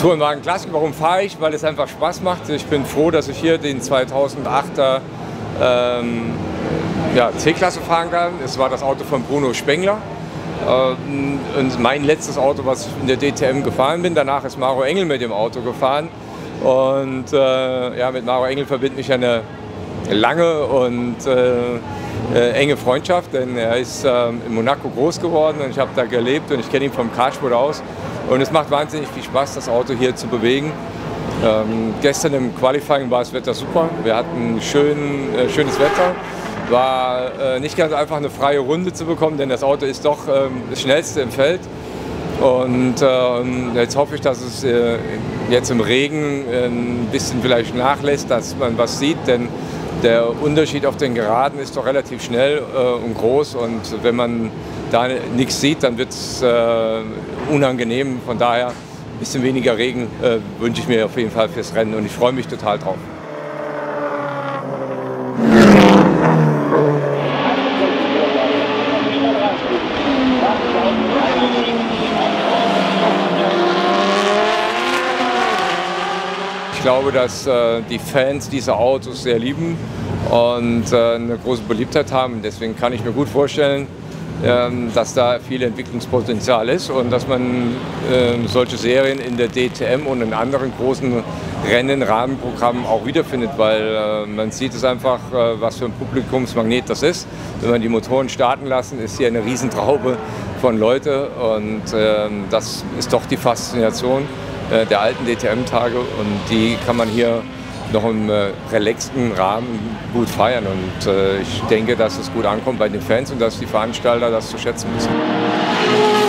Tourenwagen Klassik, warum fahre ich? Weil es einfach Spaß macht. Ich bin froh, dass ich hier den 2008er ähm, ja, C-Klasse fahren kann. Es war das Auto von Bruno Spengler. Äh, und mein letztes Auto, was ich in der DTM gefahren bin. Danach ist Maro Engel mit dem Auto gefahren. Und äh, ja, mit Maro Engel verbindet mich eine lange und äh, äh, enge Freundschaft, denn er ist äh, in Monaco groß geworden und ich habe da gelebt und ich kenne ihn vom Karsport aus. Und es macht wahnsinnig viel Spaß, das Auto hier zu bewegen. Ähm, gestern im Qualifying war das Wetter super. Wir hatten schön, äh, schönes Wetter. War äh, nicht ganz einfach eine freie Runde zu bekommen, denn das Auto ist doch ähm, das schnellste im Feld. Und äh, jetzt hoffe ich, dass es äh, jetzt im Regen ein bisschen vielleicht nachlässt, dass man was sieht, denn der Unterschied auf den Geraden ist doch relativ schnell äh, und groß und wenn man da nichts sieht, dann wird es äh, unangenehm. Von daher ein bisschen weniger Regen äh, wünsche ich mir auf jeden Fall fürs Rennen und ich freue mich total drauf. glaube, dass äh, die Fans diese Autos sehr lieben und äh, eine große Beliebtheit haben. Deswegen kann ich mir gut vorstellen, dass da viel Entwicklungspotenzial ist und dass man äh, solche Serien in der DTM und in anderen großen Rennen, Rahmenprogrammen auch wiederfindet, weil äh, man sieht es einfach, äh, was für ein Publikumsmagnet das ist. Wenn man die Motoren starten lassen, ist hier eine Riesentraube von Leute und ähm, das ist doch die Faszination äh, der alten DTM-Tage und die kann man hier noch im äh, relaxten Rahmen gut feiern und äh, ich denke, dass es gut ankommt bei den Fans und dass die Veranstalter das zu schätzen wissen.